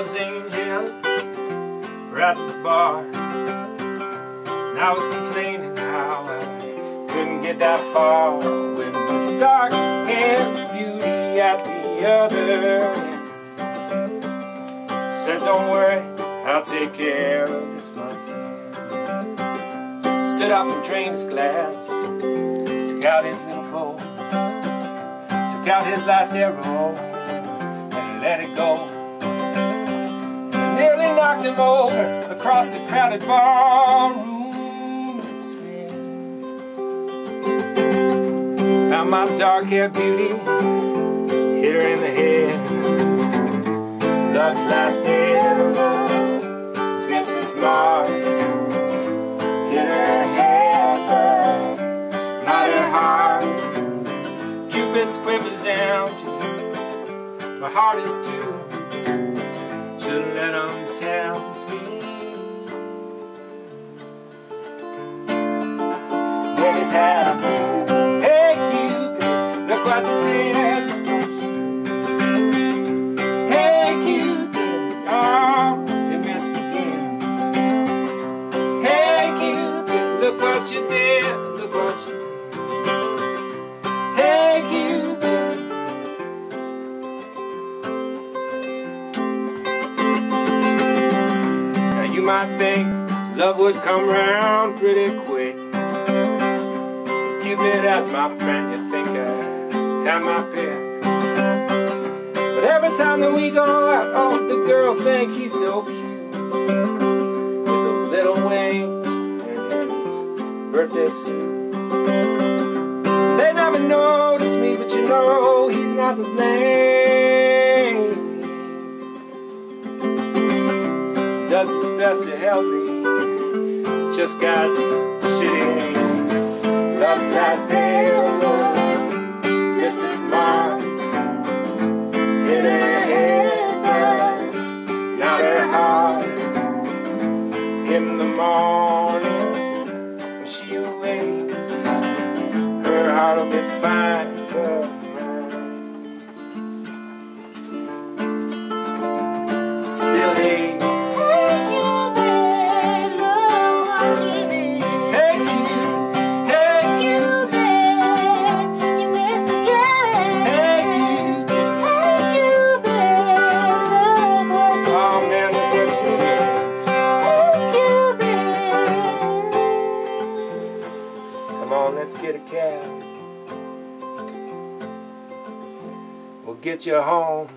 love's angel were at the bar. And I was complaining how I couldn't get that far with this dark-haired beauty at the other end. Said, don't worry, I'll take care of this, friend. Stood up and drained his glass, took out his little pole, took out his last arrow, and let it go. Nearly knocked him over across the crowded barroom spin. Found my dark-haired beauty, hit her in the head. Love's last it's Mrs. Smart. Hit her head, but not her heart. Cupid's quiver's empty, my heart is too. Then he's had a fool. Hey Cupid, look what you did. Hey Cupid, oh, you missed again. Hey Cupid, look what you did. Look what you did. Hey Cupid. Now you might think love would come round pretty quick. As my friend, you think I have my pick. But every time that we go out, oh, the girls think he's so cute. With those little wings and his birthday suit. They never notice me, but you know he's not to blame. Does his best to help me. It's just got shitty last day alone. It's just as mine. In her head, not her heart. In the morning, when she awakes, her heart will be fine, get you home